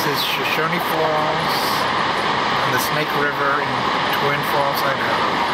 This is Shoshone Falls and the Snake River in Twin Falls, Idaho.